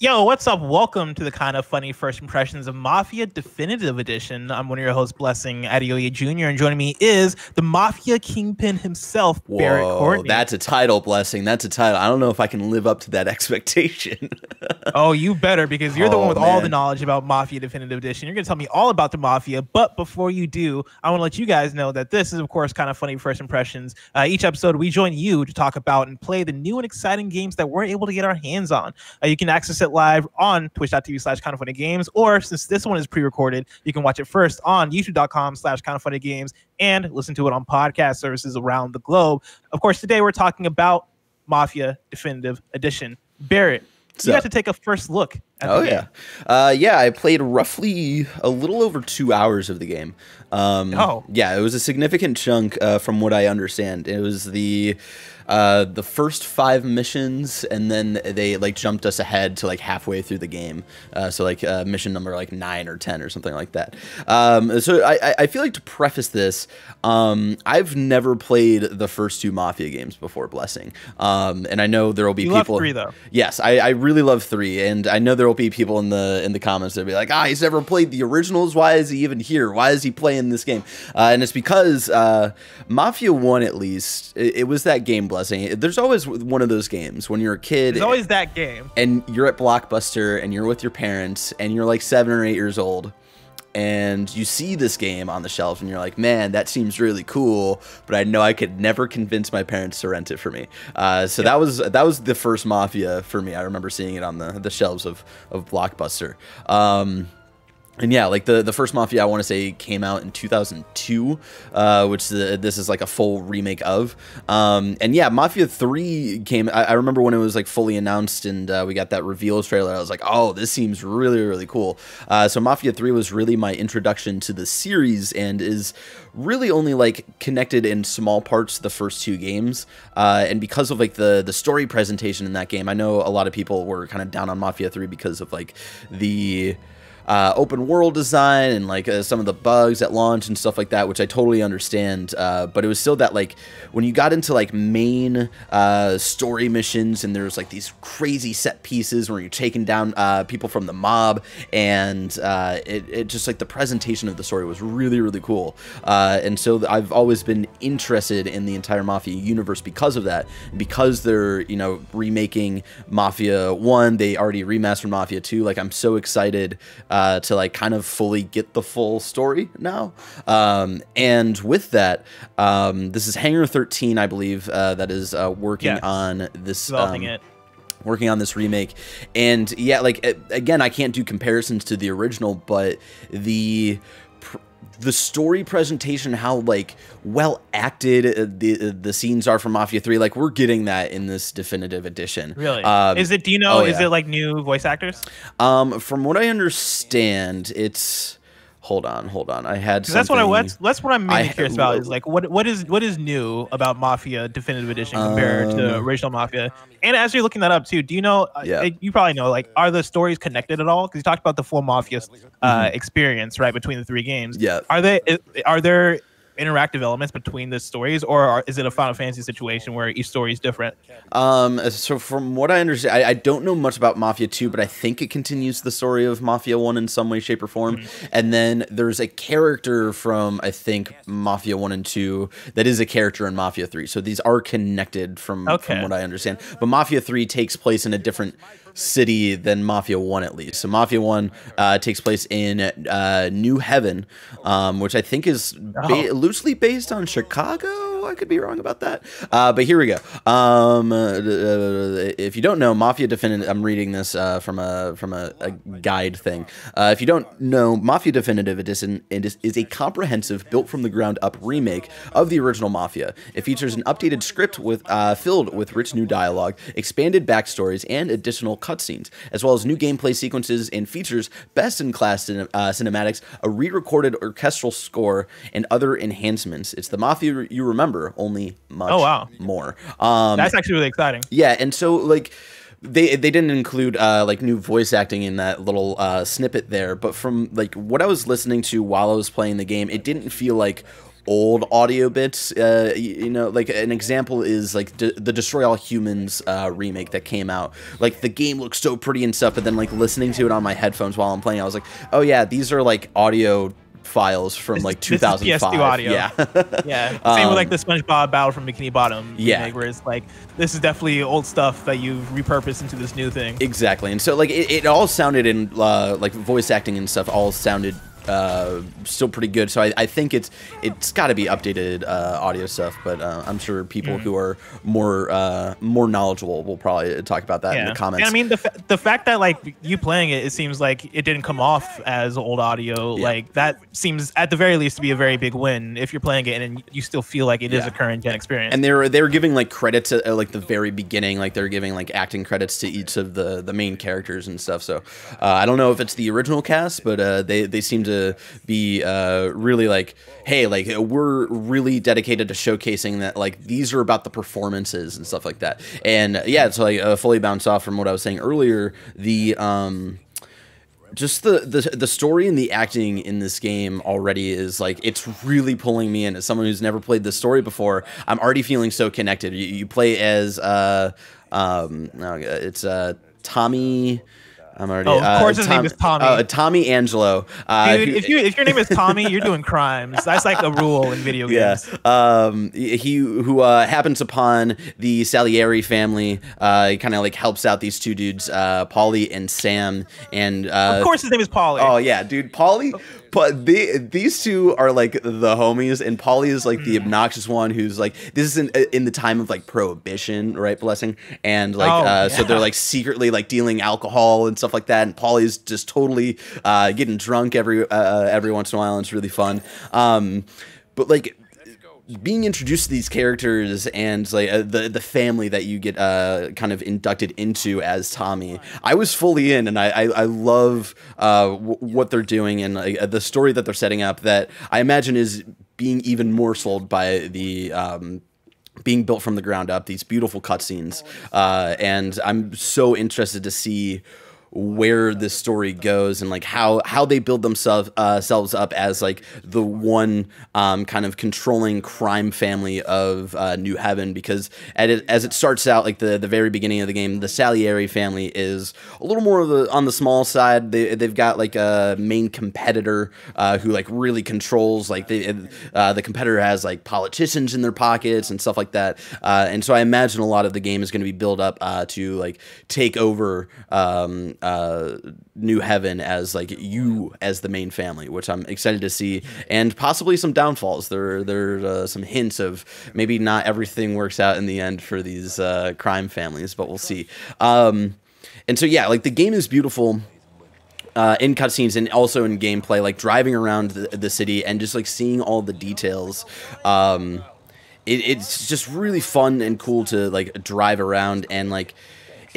Yo, what's up? Welcome to the Kinda Funny first impressions of Mafia Definitive Edition. I'm one of your hosts, Blessing Adeoye Jr., and joining me is the Mafia Kingpin himself, Whoa, Barrett Courtney. That's a title, Blessing. That's a title. I don't know if I can live up to that expectation. oh, you better, because you're the one with all the knowledge about Mafia Definitive Edition. You're going to tell me all about the Mafia. But before you do, I want to let you guys know that this is, of course, Kinda Funny first impressions. Uh, each episode, we join you to talk about and play the new and exciting games that we're able to get our hands on. Uh, you can access it live on twitch.tv slash Kinda Funny games, or since this one is pre-recorded, you can watch it first on youtube.com slash Kinda Funny games and listen to it on podcast services around the globe. Of course, today we're talking about Mafia Definitive Edition. Barrett, So- you got to take a first look at oh the game. yeah, uh, yeah. I played roughly a little over two hours of the game. Um, Oh. yeah, it was a significant chunk uh, from what I understand. It was the uh, the first five missions, and then they like jumped us ahead to like halfway through the game. Uh, so like uh, mission number like nine or ten or something like that. Um, so I, I- I feel like to preface this, um, I've never played the first two Mafia games before Blessing, um, and I know there will be You love people. three, though. Yes, I, I really love three, and I know there will be people in the in the comments that'll be like, ah, he's never played the originals. Why is he even here? Why is he playing this game? Uh, and it's because uh, Mafia One, at least, it, it was that game blessing. There's always one of those games when you're a kid. There's always that game. and you're at Blockbuster and you're with your parents and you're like seven or eight years old and you see this game on the shelf and you're like, man, that seems really cool, but I know I could never convince my parents to rent it for me. Uh, so that was that was the first Mafia for me. I remember seeing it on the the shelves of of Blockbuster. Um, and yeah, like the the first Mafia, I want to say came out in 2002, uh, which the, this is like a full remake of. Um, and yeah, Mafia 3 came. I, I remember when it was like fully announced and uh, we got that reveal trailer. I was like, oh, this seems really really cool. Uh, so Mafia 3 was really my introduction to the series and is really only like connected in small parts to the first two games. Uh, and because of like the the story presentation in that game, I know a lot of people were kind of down on Mafia 3 because of like the uh, open world design and like uh, some of the bugs at launch and stuff like that, which I totally understand. Uh, but it was still that like when you got into like main uh, story missions and there's like these crazy set pieces where you're taking down uh, people from the mob and uh, it, it just like the presentation of the story was really really cool. And so I've always been interested in the entire Mafia universe because of that. Because they're you know remaking Mafia One, they already remastered Mafia Two. Like I'm so excited uh, to like kind of fully get the full story now. Um, and with that, um, this is Hangar 13, I believe, uh, that is uh, working on this. Developing um, it. working on this remake and yeah like again i can't do comparisons to the original but the the story presentation how like well acted uh, the the scenes are from mafia 3 like we're getting that in this definitive edition Really? um, is it? Do you know? oh, Is yeah. it like new voice actors? um from what i understand it's hold on hold on i had that's what I what's that's what I'm mainly I- curious about. Is like what what is what is new about Mafia Definitive Edition compared to Um, original Mafia? And as you're looking that up too, do you know? uh, Yeah. uh, you probably know. Like, are the stories connected at all? Because you talked about the full Mafia uh, experience right between the three games. Mm-hmm. Yeah. Are they? Are there interactive elements between the stories, or are, is it a Final Fantasy situation where each story is different? Um, so from what I understand, I, I don't know much about Mafia 2, but I think it continues the story of Mafia 1 in some way, shape, or form. And then there's a character from, I think, Mafia 1 and 2 that is a character in Mafia 3. So these are connected from, Okay. from what I understand. But Mafia 3 takes place in a different city than Mafia 1, at least. So Mafia 1 uh, takes place in uh, New Heaven, um, which I think is ba- Oh. loosely based on Chicago. I could be wrong about that. Uh, but here we go. Um, uh, if you don't know, Mafia Definitive, I'm reading this uh, from a from a, a guide thing. Uh, if you don't know, Mafia Definitive Edition it is, a comprehensive, built from the ground up remake of the original Mafia. It features an updated script with uh, filled with rich new dialogue, expanded backstories, and additional cutscenes, as well as new gameplay sequences and features best in class cin- uh, cinematics, a re-recorded orchestral score, and other enhancements. It's the Mafia you remember, only much Oh, wow. more. Um, That's actually really exciting. yeah, and so like they they didn't include uh, like new voice acting in that little uh, snippet there, but from like what I was listening to while I was playing the game, it didn't feel like old audio bits. Uh, you, you know, like an example is like D- the Destroy All Humans uh, remake that came out. Like the game looks so pretty and stuff, but then like listening to it on my headphones while I'm playing, I was like, oh yeah, these are like audio files from This- like this is 2005. PS2 audio. Yeah. Yeah. Same with like Um, the SpongeBob Battle from Bikini Bottom. Yeah. remake, where it's like this is definitely old stuff that you've repurposed into this new thing. Exactly, and so like it, it all sounded in uh, like voice acting and stuff all sounded uh, still pretty good. So I, I think it's it's got to be updated uh, audio stuff, but uh, I'm sure people Mm. who are more uh, more knowledgeable will probably talk about that in the comments. And I mean, the fa- the fact that like you playing it, it seems like it didn't come off as old audio. Yeah. Like that seems at the very least to be a very big win if you're playing it and you still feel like it is Yeah. a current gen experience. and they're they're giving like credits at, at like the very beginning like they're giving like acting credits to each of the the main characters and stuff so uh, i don't know if it's the original cast but uh, they they seem to be uh, really like hey like we're really dedicated to showcasing that like these are about the performances and stuff like that. And yeah it's like uh, fully bounce off from what i was saying earlier the um just the, the the story and the acting in this game already is like it's really pulling me in. As someone who's never played this story before i'm already feeling so connected. You, you play as uh um no, it's uh tommy i'm already Oh, of uh, course his name is Tommy. uh, tommy angelo uh, Dude, if you if your name is Tommy, you're doing crimes. That's like a rule in video games. yeah. Um, he who uh, happens upon the Salieri family, uh, kind of like helps out these two dudes, uh, Paulie and Sam, and uh, Of course, his name is Paulie. Oh yeah, dude, Paulie. But they, these two are like the homies, and Paulie is like the Hmm. obnoxious one who's like this is in, in the time of like prohibition, right? Blessing, and like Oh, uh, so they're like secretly like dealing alcohol and stuff like that, and Paulie's just totally uh, getting drunk every uh, every once in a while, and it's really fun. Um, but like being introduced to these characters and like uh, the the family that you get uh, kind of inducted into as Tommy, I was fully in, and I I, I love uh, what they're doing and uh, the story that they're setting up. That I imagine is being even more sold by the. Um, being built from the ground up, these beautiful cutscenes, uh, and I'm so interested to see where this story goes and like how how they build themselves uh, selves up as like the one um, kind of controlling crime family of uh, New Heaven because it, as it starts out like the the very beginning of the game the Salieri family is a little more of the on the small side. They they've got like a main competitor uh, who like really controls like they uh, the competitor has like politicians in their pockets and stuff like that. Uh, and so I imagine a lot of the game is going to be built up uh, to like take over um, uh, New Heaven as like you as the main family, which I'm excited to see, and possibly some downfalls. There, there are uh, some hints of maybe not everything works out in the end for these uh, crime families, but we'll see. Um, and so yeah, like the game is beautiful uh, in cutscenes and also in gameplay, like driving around the, the city and just like seeing all the details. Um, it, it's just really fun and cool to like drive around and like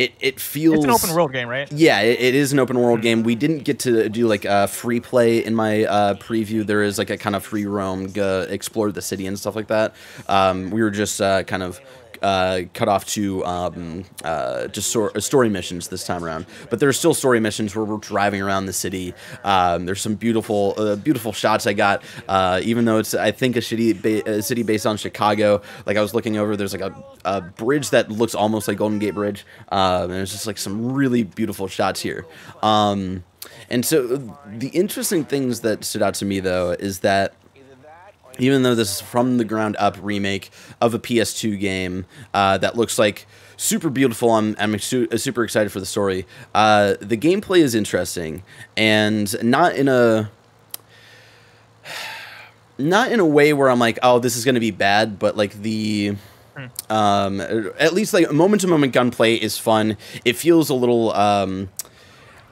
it. It feels It's an open world game, right? yeah, it, it is an open world game. We didn't get to do like a free play in my uh, preview. There is like a kind of free roam, uh, explore the city and stuff like that. Um, we were just uh, kind of uh, cut off to um, uh, just sor- story missions this time around. But there are still story missions where we're driving around the city. Um, there's some beautiful, uh, beautiful shots I got. Uh, even though it's, I think, a ba- a city based on Chicago. Like I was looking over, there's like a, a bridge that looks almost like Golden Gate Bridge. Um, and there's just like some really beautiful shots here. Um, and so the interesting things that stood out to me though is that even though this is from the ground up remake of a PS2 game uh, that looks like super beautiful, I'm, I'm su- super excited for the story. Uh, the gameplay is interesting and not in a not in a way where I'm like, oh, this is going to be bad, but like the um at least like moment to moment gunplay is fun. It feels a little um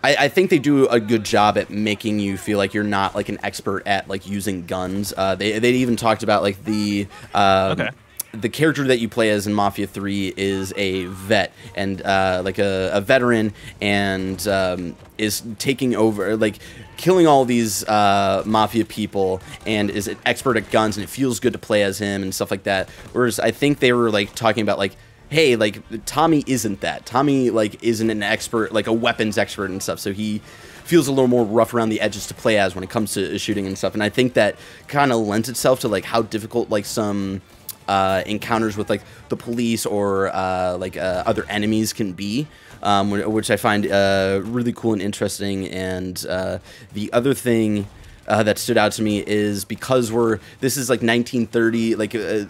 I, I think they do a good job at making you feel like you're not like an expert at like using guns. Uh, they they even talked about like the um, Okay. the character that you play as in Mafia Three is a vet and uh, like a, a veteran and um, is taking over like killing all these uh, mafia people and is an expert at guns and it feels good to play as him and stuff like that. Whereas I think they were like talking about like hey, like Tommy isn't that. Tommy like isn't an expert, like a weapons expert and stuff. So he feels a little more rough around the edges to play as when it comes to shooting and stuff. And I think that kind of lends itself to like how difficult like some uh, encounters with like the police or uh, like uh, other enemies can be. Um, which I find uh, really cool and interesting. And uh, the other thing uh, that stood out to me is because we're this is like 1930 like uh,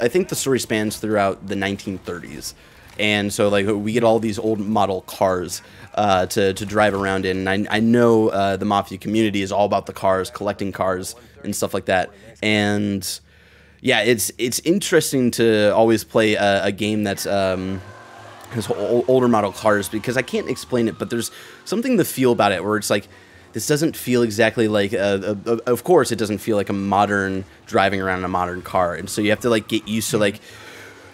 i think the story spans throughout the 1930s and so like we get all these old model cars uh, to, to drive around in. And i, I know uh, the mafia community is all about the cars collecting cars and stuff like that. And yeah it's it's interesting to always play a, a game that's um, has older model cars because i can't explain it but there's something to feel about it where it's like this doesn't feel exactly like a, a, a, of course it doesn't feel like a modern driving around in a modern car. And so you have to like get used to like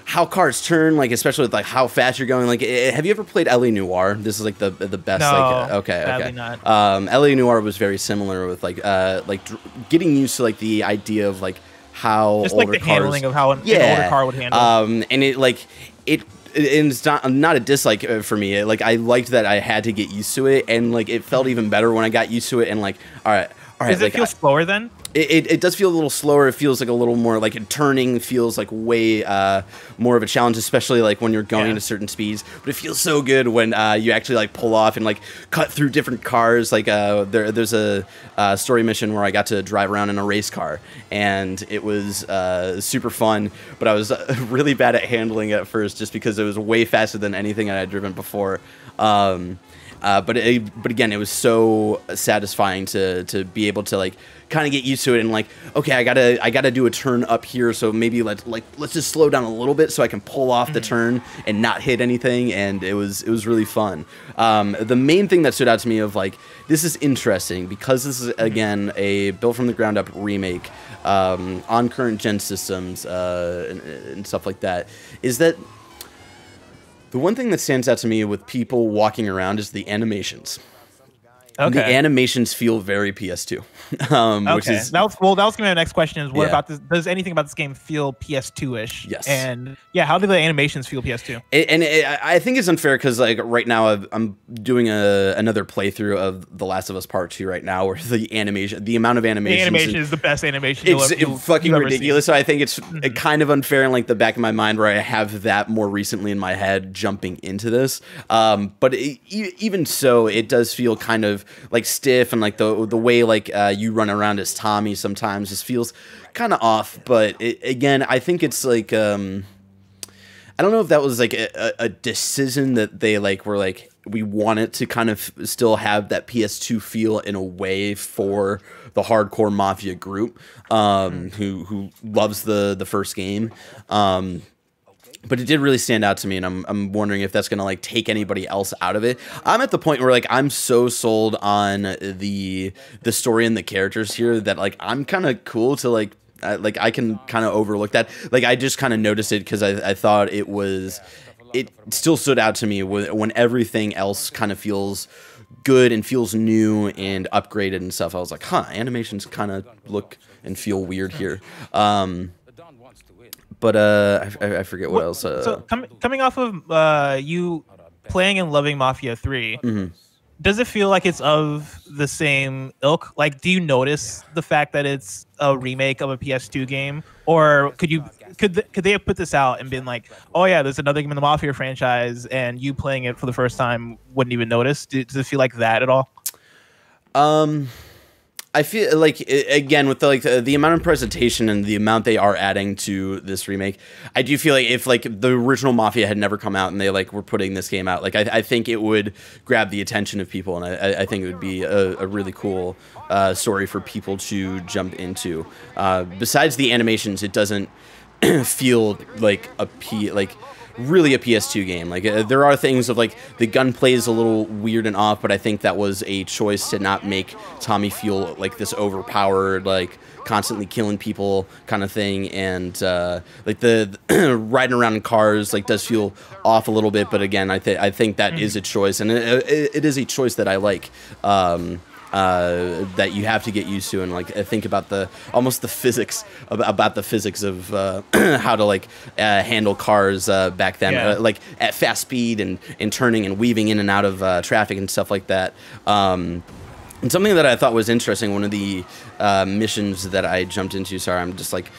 how cars turn like especially with like how fast you're going. Like eh, have you ever played LA Noire? This is like the the best no, like okay okay. not. um LA Noire was very similar with like uh like getting used to like the idea of like how just like the cars, handling of how an, yeah, an older car would handle. um and it like it and it's not not a dislike uh, for me. Like I liked that I had to get used to it, and like it felt even better when I got used to it. And like, all right, all right. Does like, it feel I, slower then? It, it, it, does feel a little slower. It feels like a little more like turning feels like way uh, more of a challenge, especially like when you're going yeah. to certain speeds. But it feels so good when uh, you actually like pull off and like cut through different cars. Like uh, there, there's a uh, story mission where I got to drive around in a race car, and it was uh, super fun. But I was really bad at handling it at first, just because it was way faster than anything I had driven before. Um, uh, but it, but again, it was so satisfying to to be able to like kind of get used to it and like okay i gotta i gotta do a turn up here so maybe let's like let's just slow down a little bit so i can pull off mm-hmm. the turn and not hit anything and it was it was really fun um, the main thing that stood out to me of like this is interesting because this is mm-hmm. again a built from the ground up remake um, on current gen systems uh, and, and stuff like that is that the one thing that stands out to me with people walking around is the animations Okay. The animations feel very PS2. Um, okay. Which is, that was, well, that was gonna be my next question. Is what yeah. about this? Does anything about this game feel PS2 ish? Yes. And yeah, how do the animations feel PS2? It, and it, I think it's unfair because like right now i am doing a another playthrough of The Last of Us Part Two right now, where the animation, the amount of animation, the animation is, is the best animation. It's ever, fucking ridiculous. So I think it's mm-hmm. kind of unfair in like the back of my mind where I have that more recently in my head jumping into this. Um, but it, even so, it does feel kind of like stiff and like the the way like uh, you run around as Tommy sometimes just feels kind of off. But it, again, I think it's like um, I don't know if that was like a, a decision that they like were like we wanted to kind of still have that PS2 feel in a way for the hardcore mafia group um, mm. who who loves the the first game. Um, but it did really stand out to me and I'm, I'm wondering if that's gonna like take anybody else out of it. I'm at the point where like i'm so sold on the the story and the characters here that like i'm kind of cool to like I, like i can kind of overlook that. Like i just kind of noticed it because I, I thought it was it still stood out to me when, when everything else kind of feels good and feels new and upgraded and stuff. I was like huh animations kind of look and feel weird here. Um but uh, I, I forget what, else. Uh, so com- coming off of uh, you playing and loving Mafia 3 mm-hmm. does it feel like it's of the same ilk? Like, do you notice the fact that it's a remake of a PS2 game, or could you could th- could they have put this out and been like, oh yeah, there's another game in the Mafia franchise, and you playing it for the first time wouldn't even notice? does it feel like that at all? Um. I feel like again with the, like the, the, amount of presentation and the amount they are adding to this remake, I do feel like if like the original Mafia had never come out and they like were putting this game out, like I, I think it would grab the attention of people and I, I think it would be a, a really cool uh, story for people to jump into. Uh, besides the animations, it doesn't feel like a p like really a PS2 game. Like uh, there are things of like the gunplay is a little weird and off, but I think that was a choice to not make Tommy feel like this overpowered, like constantly killing people kind of thing. And uh, like the, riding around in cars like does feel off a little bit, but again, I think I think that mm. is a choice, and it, it, it is a choice that I like. Um, uh, that you have to get used to and like think about the almost the physics about the physics of uh, how to like uh, handle cars uh, back then yeah. Uh, like at fast speed and, and turning and weaving in and out of uh, traffic and stuff like that um, And something that I thought was interesting, one of the uh, missions that I jumped into. Sorry, I'm just like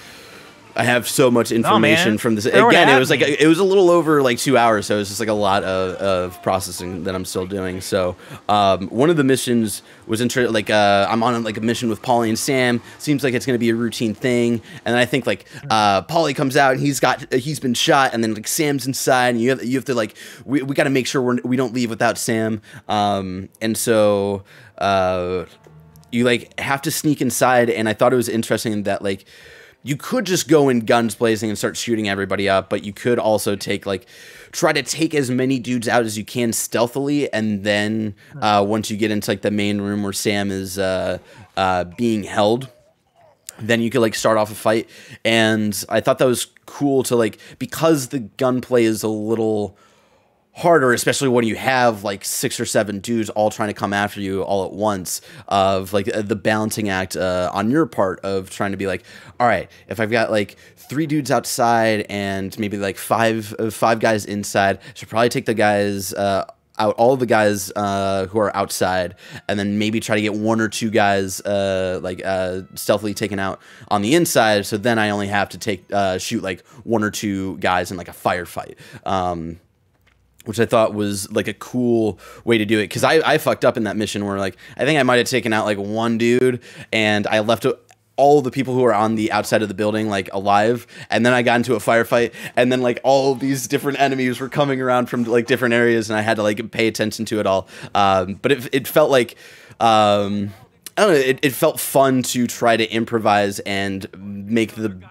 I have so much information man. from this. Again, it was like it was a little over like two hours, so it was just like a lot of, of processing that I'm still doing. So um, one of the missions was inter- like uh, I'm on like a mission with Paulie and Sam. Seems like it's going to be a routine thing, and I think like uh, Paulie comes out and he's got he's been shot, and then like Sam's inside, and you have you have to like we, we got to make sure we're, we don't leave without Sam. Um, and so. Uh, you like have to sneak inside and i thought it was interesting that like you could just go in guns blazing and start shooting everybody up but you could also take like try to take as many dudes out as you can stealthily and then uh, once you get into like the main room where sam is uh, uh, being held then you could like start off a fight. And i thought that was cool to like because the gunplay is a little harder, especially when you have like six or seven dudes all trying to come after you all at once. Of like uh, the balancing act uh, on your part of trying to be like, all right, if I've got like three dudes outside and maybe like five uh, five guys inside, I should probably take the guys. Uh, out all the guys uh, who are outside, and then maybe try to get one or two guys uh, like uh, stealthily taken out on the inside. So then I only have to take uh, shoot like one or two guys in like a firefight. Um, which I thought was like a cool way to do it. Cause I, I fucked up in that mission where like, I think I might have taken out like one dude and I left all the people who are on the outside of the building like alive. And then I got into a firefight and then like all these different enemies were coming around from like different areas and I had to like pay attention to it all. Um, but it, it felt like, um, I don't know, it, it felt fun to try to improvise and make the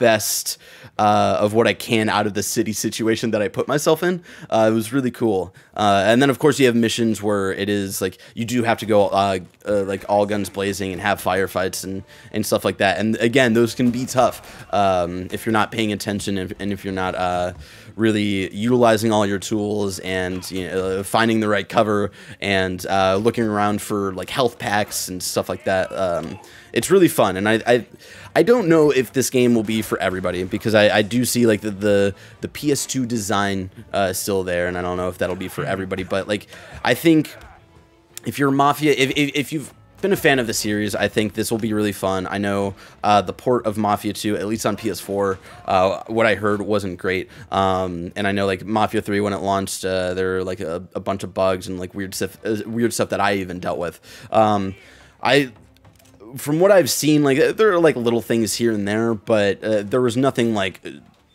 best uh, of what I can out of the city situation that I put myself in. Uh, it was really cool. Uh, and then of course you have missions where it is like you do have to go uh, uh, like all guns blazing and have firefights and and stuff like that. And again, those can be tough um, if you're not paying attention and, and if you're not uh, really utilizing all your tools and you know, finding the right cover and looking around for like health packs and stuff like that. Um, it's really fun, and I, I I don't know if this game will be for everybody because I, I do see like the the, the PS2 design uh, still there, and I don't know if that'll be for everybody. But like I think if you're Mafia, if, if, if you've been a fan of the series, I think this will be really fun. I know uh, the port of Mafia 2, at least on PS4, uh, what I heard wasn't great. Um, and I know like Mafia 3, when it launched, uh, there were like a, a bunch of bugs and like weird stuff, uh, weird stuff that I even dealt with. Um, I from what I've seen, like there are like little things here and there, but uh, there was nothing like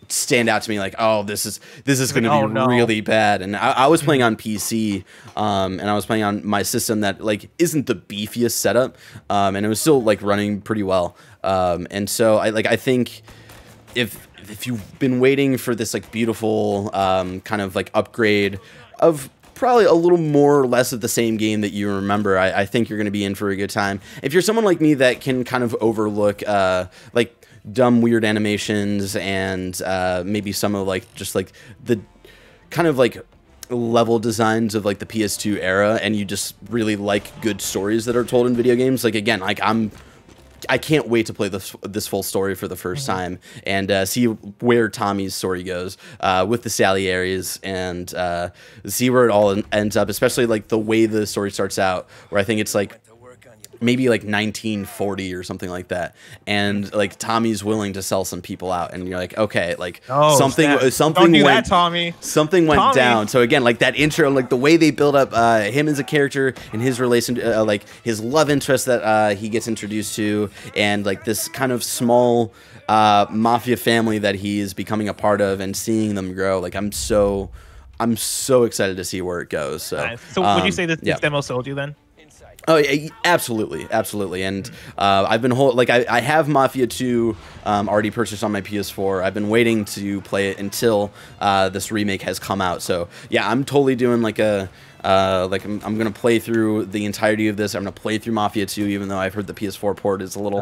stand out to me like oh this is this is going to oh, be no. really bad. And I, I was playing on pc um, and i was playing on my system that like isn't the beefiest setup um, and it was still like running pretty well. Um, and so i like i think if if you've been waiting for this like beautiful um, kind of like upgrade of probably a little more or less of the same game that you remember, I, I think you're going to be in for a good time. If you're someone like me that can kind of overlook uh, like dumb weird animations and uh, maybe some of like just like the kind of like level designs of like the PS2 era and you just really like good stories that are told in video games like again like I'm I can't wait to play this this full story for the 1st time and uh, see where Tommy's story goes uh, with the Salieri's and uh, see where it all ends up. Especially like the way the story starts out, where I think it's like maybe like 1940 or something like that, and like Tommy's willing to sell some people out, and you're like, okay, like Oh, something snap. something do went that, Tommy. something went Tommy. down. So again, like that intro, like the way they build up uh, him as a character and his relation, uh, like his love interest that uh, he gets introduced to, and like this kind of small uh, mafia family that he is becoming a part of, and seeing them grow. Like I'm so, I'm so excited to see where it goes. So, Nice. So would you um, say that yeah. this demo sold you then? Oh, absolutely, absolutely. And uh, I've been hold- like I, I have Mafia 2 um, already purchased on my PS4. I've been waiting to play it until uh, this remake has come out. So yeah, I'm totally doing like a uh, like I'm, I'm gonna play through the entirety of this. I'm gonna play through Mafia 2, even though I've heard the PS4 port is a little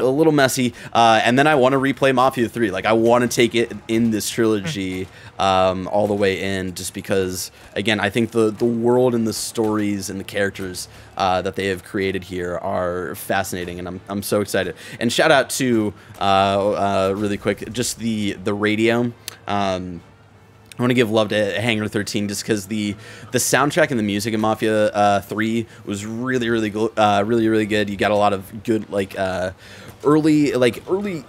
Oh, a little messy. Uh, and then I want to replay Mafia 3. Like I want to take it in this trilogy um, all the way in, just because again, I think the the world and the stories and the characters uh, that they have created here are fascinating, and I'm I'm so excited. And shout out to uh, uh, really quick, just the the radio. Um, I want to give love to Hangar 13 just because the the soundtrack and the music in Mafia uh, 3 was really really uh, really really good. You got a lot of good like uh, early like early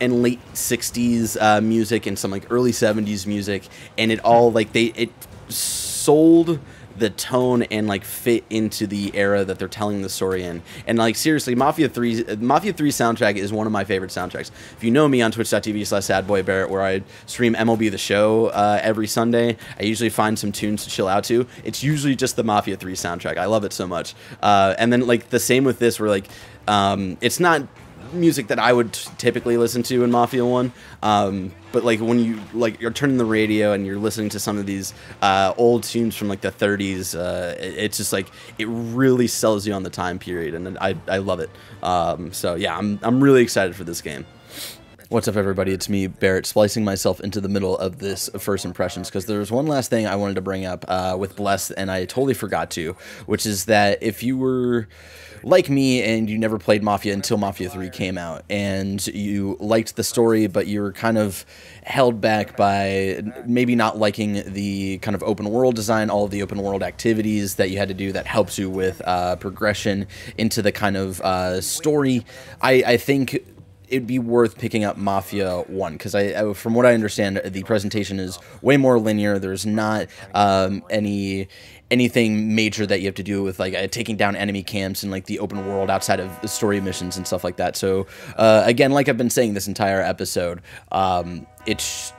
and late 60s uh, music and some like early 70s music and it all like they it sold the tone and like fit into the era that they're telling the story in. And like seriously, Mafia 3 Mafia 3 soundtrack is one of my favorite soundtracks. If you know me on twitch.tv slash sadboybarrett where I stream MLB the show uh, every Sunday, I usually find some tunes to chill out to. It's usually just the Mafia 3 soundtrack. I love it so much. Uh, and then like the same with this where like um, it's not music that I would typically listen to in Mafia One. Um, but like when you like you're turning the radio and you're listening to some of these uh, old tunes from like the 30s, uh, it's just like it really sells you on the time period, and I I love it. Um, so yeah, I'm I'm really excited for this game. What's up, everybody? It's me, Barrett, splicing myself into the middle of this first impressions because there's one last thing I wanted to bring up uh, with Bless, and I totally forgot to, which is that if you were like me and you never played Mafia until Mafia 3 came out, and you liked the story, but you were kind of held back by maybe not liking the kind of open world design, all of the open world activities that you had to do that helps you with uh, progression into the kind of uh, story. I, I think it'd be worth picking up Mafia One because I, I, from what I understand, the presentation is way more linear. There's not um, any anything major that you have to do with like uh, taking down enemy camps and like the open world outside of the story missions and stuff like that. So uh, again, like I've been saying this entire episode, um, it's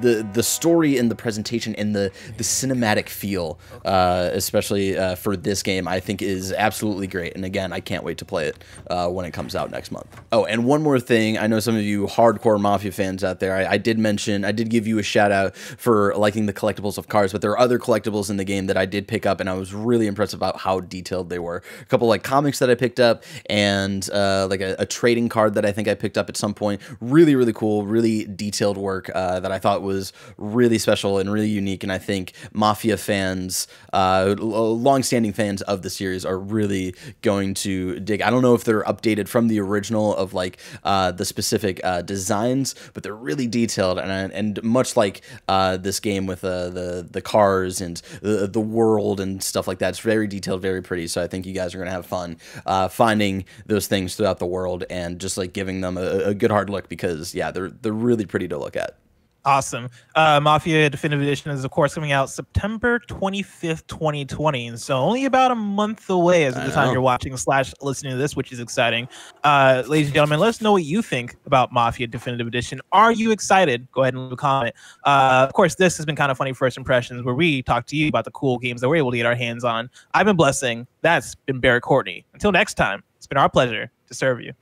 the the story and the presentation and the the cinematic feel, uh, especially uh, for this game, I think is absolutely great. And again, I can't wait to play it uh, when it comes out next month. Oh, and one more thing, I know some of you hardcore Mafia fans out there. I, I did mention, I did give you a shout out for liking the collectibles of cars, but there are other collectibles in the game that I did pick up, and I was really impressed about how detailed they were. A couple like comics that I picked up, and uh, like a, a, trading card that I think I picked up at some point. Really, really cool, really detailed work uh, that I thought was really special and really unique. And I think Mafia fans, uh, long-standing fans of the series, are really going to dig. I don't know if they're updated from the original of like uh, the specific uh, designs, but they're really detailed and and much like uh, this game with uh, the the cars and the the world and stuff like that. It's very detailed, very pretty. So I think you guys are gonna have fun uh, finding those things throughout the world and just like giving them a, a good hard look because yeah, they're they're really pretty to look at. Awesome. Uh, Mafia Definitive Edition is, of course, coming out September 25th, 2020. And so only about a month away as of the time you're watching slash listening to this, which is exciting. Uh, ladies and gentlemen, let us know what you think about Mafia Definitive Edition. Are you excited? Go ahead and leave a comment. Uh, of course, this has been Kinda Funny first impressions where we talk to you about the cool games that we're able to get our hands on. I've been blessing. That's been Barry Courtney. Until next time, it's been our pleasure to serve you.